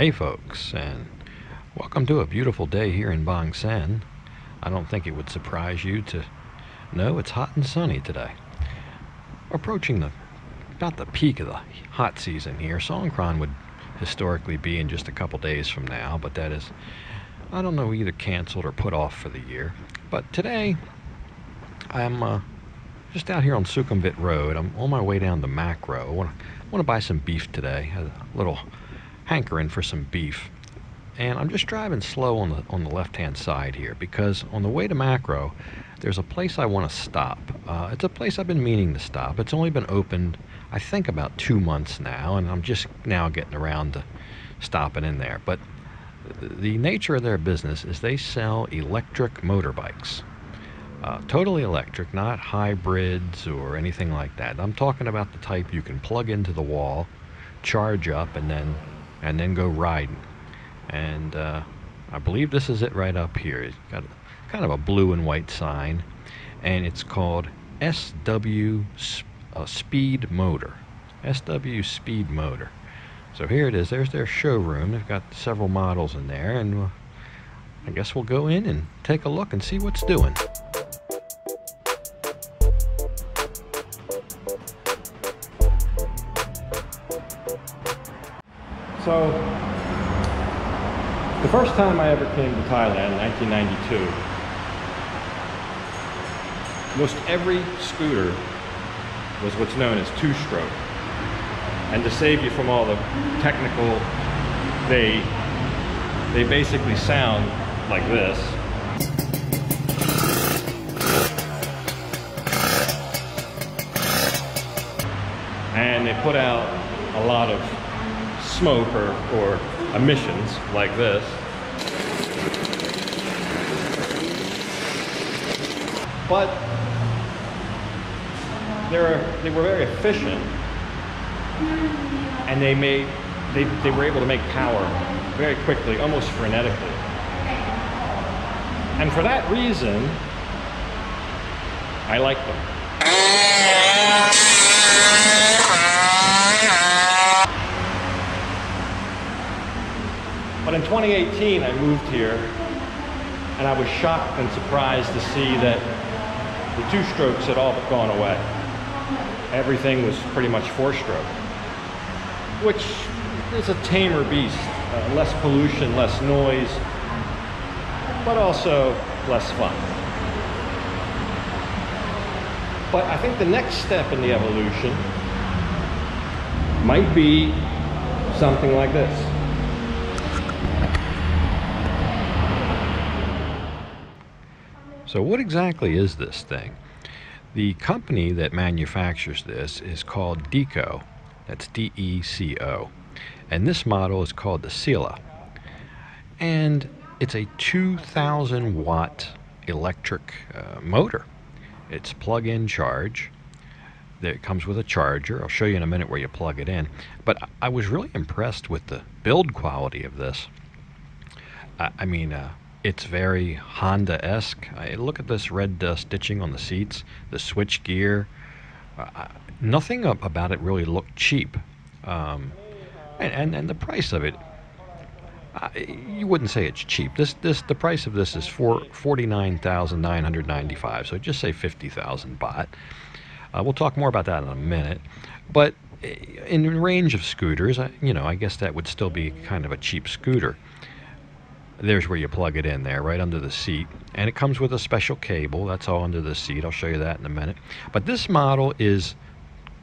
Hey folks, and welcome to a beautiful day here in Bangsaen. I don't think it would surprise you to know it's hot and sunny today. Approaching the about the peak of the hot season here. Songkran would historically be in just a couple days from now, but that is, I don't know, either canceled or put off for the year. But today, I'm uh, just out here on Sukhumvit Road. I'm on my way down to Makro. I want to buy some beef today. A little hankering for some beef. And I'm just driving slow on the on the left-hand side here because on the way to Makro, there's a place I want to stop. Uh, it's a place I've been meaning to stop. It's only been opened, I think, about two months now, and I'm just now getting around to stopping in there. But the nature of their business is they sell electric motorbikes. Uh, totally electric, not hybrids or anything like that. I'm talking about the type you can plug into the wall, charge up, and then and then go riding. And uh, I believe this is it right up here. It's got kind of a blue and white sign, and it's called SW uh, Speed Motor. SW Speed Motor. So here it is. There's their showroom. They've got several models in there, and uh, I guess we'll go in and take a look and see what's doing. So, the first time I ever came to Thailand, 1992, most every scooter was what's known as two-stroke. And to save you from all the technical, they, they basically sound like this. And they put out a lot of smoke or, or emissions like this. But they're, they were very efficient and they made they, they were able to make power very quickly, almost frenetically. And for that reason, I like them. But in 2018, I moved here and I was shocked and surprised to see that the two strokes had all but gone away. Everything was pretty much four stroke, which is a tamer beast. Uh, less pollution, less noise, but also less fun. But I think the next step in the evolution might be something like this. So what exactly is this thing? The company that manufactures this is called Deco. That's D-E-C-O. And this model is called the Sila. And it's a 2,000 watt electric uh, motor. It's plug-in charge. It comes with a charger. I'll show you in a minute where you plug it in. But I was really impressed with the build quality of this. I, I mean, uh, it's very Honda-esque. look at this red uh, stitching on the seats, the switch gear. Uh, nothing about it really looked cheap. Um, and, and, and, the price of it, uh, you wouldn't say it's cheap. This this the price of this is for forty nine thousand nine hundred ninety five. So just say fifty thousand baht. Uh, we'll talk more about that in a minute. But uh, in range of scooters, you know, I guess that would still be kind of a cheap scooter there's where you plug it in there right under the seat. And it comes with a special cable. That's all under the seat. I'll show you that in a minute. But this model is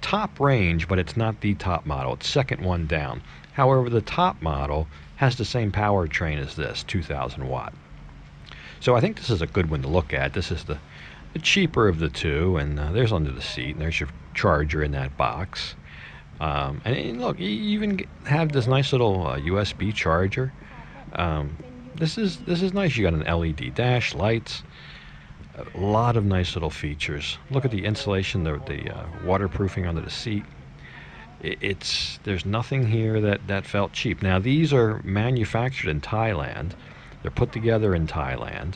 top range but it's not the top model. It's second one down. However the top model has the same powertrain as this 2000 watt. So I think this is a good one to look at. This is the, the cheaper of the two and uh, there's under the seat and there's your charger in that box. Um, and, look you even have this nice little uh, USB charger. Um, this is this is nice. You got an LED dash, lights, a lot of nice little features. Look at the insulation, the the uh, waterproofing under the seat. It, it's there's nothing here that that felt cheap. Now these are manufactured in Thailand. They're put together in Thailand.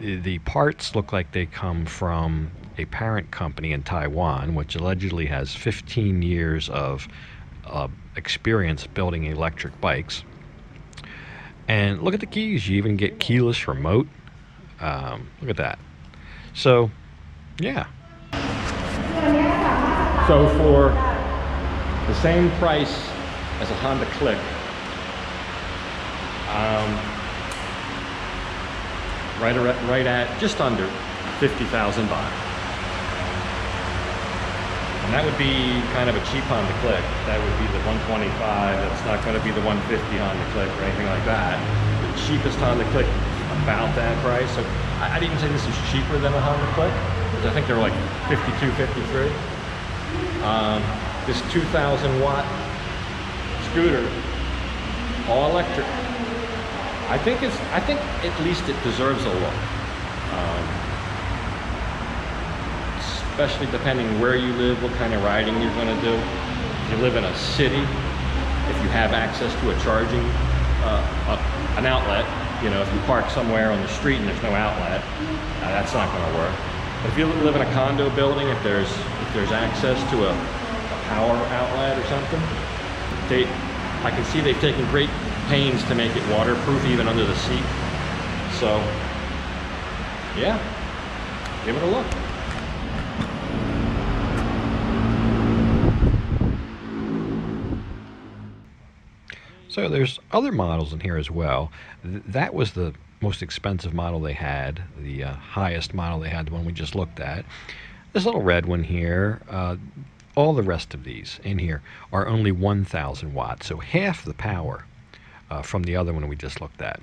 The, parts look like they come from a parent company in Taiwan, which allegedly has 15 years of uh, experience building electric bikes And look at the keys. You even get keyless remote. Um, look at that. So, yeah. So for the same price as a Honda Click, um, right, right at just under 50,000 baht. And that would be kind of a cheap Honda Click. That would be the 125. That's not going to be the 150 Honda Click or anything like that. The cheapest Honda Click about that price. So I, would even say this is cheaper than a Honda Click. Because I think they're like 52, 53. Um, this 2,000 watt scooter, all electric. I think it's. I think at least it deserves a look. Um, especially depending where you live, what kind of riding you're going to do. If you live in a city, if you have access to a charging, uh, uh, an outlet, you know, if you park somewhere on the street and there's no outlet, uh, that's not going to work. But if you live in a condo building, if there's if there's access to a, a power outlet or something, they, I can see they've taken great pains to make it waterproof even under the seat. So, yeah, give it a look. So there's other models in here as well. Th that was the most expensive model they had, the uh, highest model they had, the one we just looked at. This little red one here, uh, all the rest of these in here are only 1,000 watts, so half the power uh, from the other one we just looked at.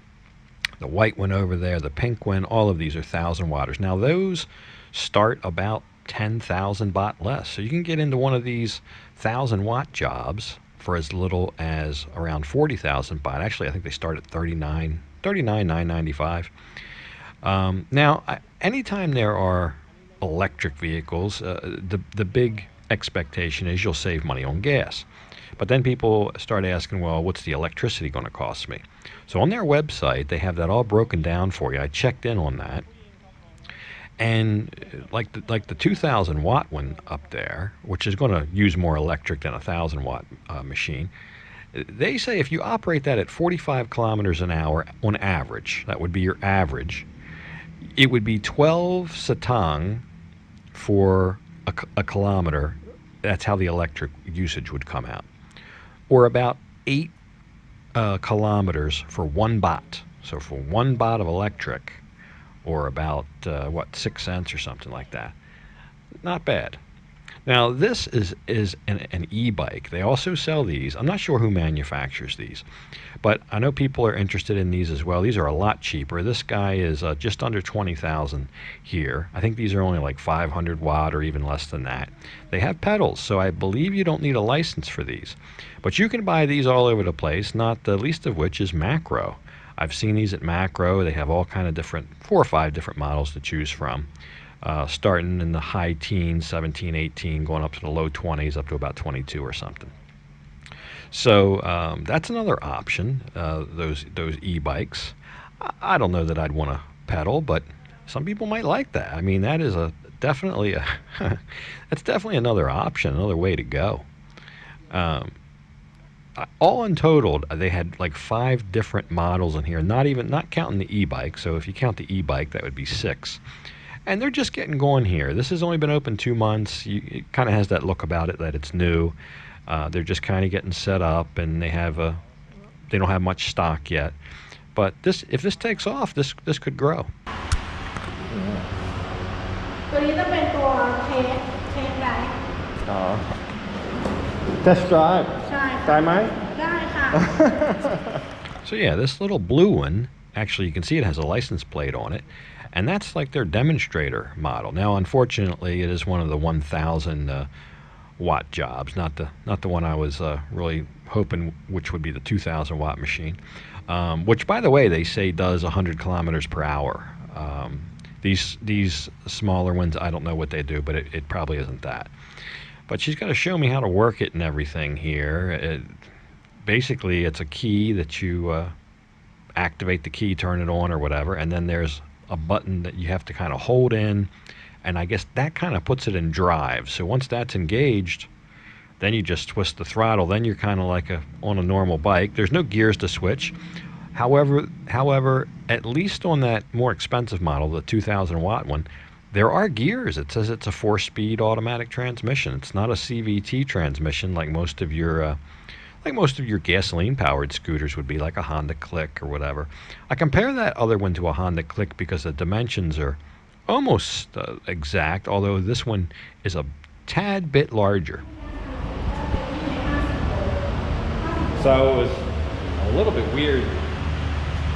The white one over there, the pink one, all of these are 1,000 watters. Now those start about 10,000 baht less. So you can get into one of these 1,000 watt jobs for as little as around 40,000 baht. Actually, I think they start at 39, 39 995. Um, now, anytime there are electric vehicles, uh, the the big expectation is you'll save money on gas. But then people start asking, well, what's the electricity going to cost me? So on their website, they have that all broken down for you. I checked in on that and uh, like the, like the 2000 watt one up there, which is going to use more electric than a 1000 watt uh, machine, they say if you operate that at 45 kilometers an hour on average, that would be your average, it would be 12 satang for a, a kilometer. That's how the electric usage would come out. Or about 8 uh, kilometers for one baht. So for one baht of electric, or about uh, what six cents or something like that. Not bad. Now this is is an, an e-bike. They also sell these. I'm not sure who manufactures these, but I know people are interested in these as well. These are a lot cheaper. This guy is uh, just under 20,000 here. I think these are only like 500 watt or even less than that. They have pedals, so I believe you don't need a license for these. But you can buy these all over the place. Not the least of which is Makro. I've seen these at Makro. They have all kind of different, four or five different models to choose from. Uh, starting in the high teens, 17, 18, going up to the low 20s, up to about 22 or something. So um, that's another option. Uh, those those e-bikes. I, don't know that I'd want to pedal, but some people might like that. I mean, that is a definitely a that's definitely another option, another way to go. Um, all in total, they had like five different models in here, not even not counting the e-bike. So if you count the e-bike, that would be six. And they're just getting going here. This has only been open two months. You, it kind of has that look about it that it's new. Uh, they're just kind of getting set up, and they have a they don't have much stock yet. But this, if this takes off, this this could grow. Yeah. Uh, test drive. So yeah, this little blue one, actually you can see it has a license plate on it. And that's like their demonstrator model. Now, unfortunately, it is one of the 1,000 uh, watt jobs, not the not the one I was uh, really hoping, which would be the 2,000 watt machine, um, which, by the way, they say does 100 kilometers per hour. Um, these these smaller ones, I don't know what they do, but it, it probably isn't that. But she's got to show me how to work it and everything here. It, basically, it's a key that you uh, activate the key, turn it on, or whatever, and then there's a button that you have to kind of hold in, and I guess that kind of puts it in drive. So once that's engaged, then you just twist the throttle. Then you're kind of like a on a normal bike. There's no gears to switch. However, however, at least on that more expensive model, the 2000 watt one, there are gears. It says it's a four-speed automatic transmission. It's not a CVT transmission like most of your uh, like most of your gasoline-powered scooters would be, like a Honda Click or whatever. I compare that other one to a Honda Click because the dimensions are almost uh, exact, although this one is a tad bit larger. So it was a little bit weird.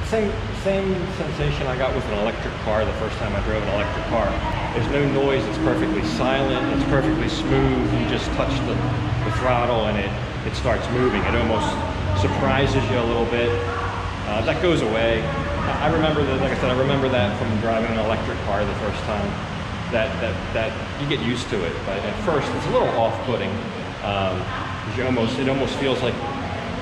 Same, same sensation I got with an electric car the first time I drove an electric car. There's no noise, it's perfectly silent, it's perfectly smooth. You just touch the, the throttle and it, it starts moving. It almost surprises you a little bit. Uh, that goes away. I remember that, like I said, I remember that from driving an electric car the first time. That, that, that you get used to it, but at first it's a little off-putting. Um, you almost, it almost feels like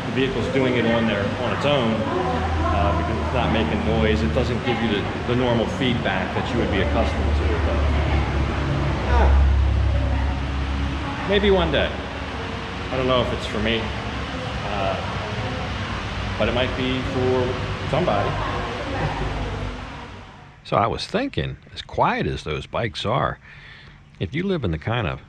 the vehicle's doing it on their on its own uh, because it's not making noise. It doesn't give you the, the normal feedback that you would be accustomed to. But, ah, maybe one day. I don't know if it's for me, uh, but it might be for somebody. So I was thinking, as quiet as those bikes are, if you live in the kind of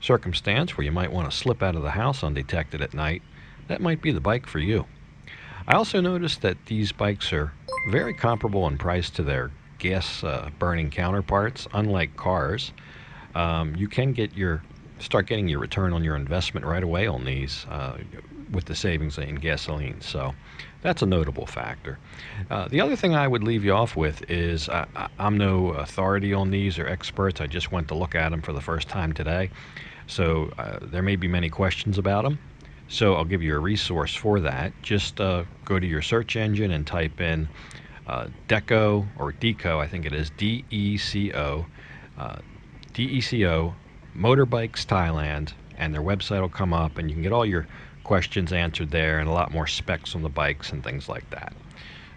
circumstance where you might want to slip out of the house undetected at night, that might be the bike for you. I also noticed that these bikes are very comparable in price to their gas uh, burning counterparts, unlike cars. Um, you can get your start getting your return on your investment right away on these uh, with the savings in gasoline. So that's a notable factor. Uh, the other thing I would leave you off with is I, am no authority on these or experts. I just went to look at them for the first time today. So uh, there may be many questions about them. So I'll give you a resource for that. Just uh, go to your search engine and type in uh, Deco or Deco, I think it is D E C O, uh, D E C O, Motorbikes Thailand, and their website will come up, and you can get all your questions answered there and a lot more specs on the bikes and things like that.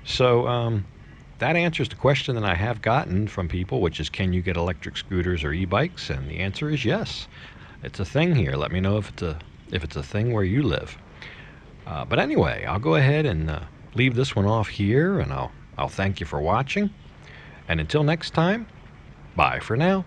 So um, that answers the question that I have gotten from people, which is can you get electric scooters or e-bikes? And the answer is yes. It's a thing here. Let me know if it's a if it's a thing where you live. Uh, but anyway, I'll go ahead and uh, leave this one off here, and I'll I'll thank you for watching. And until next time, bye for now.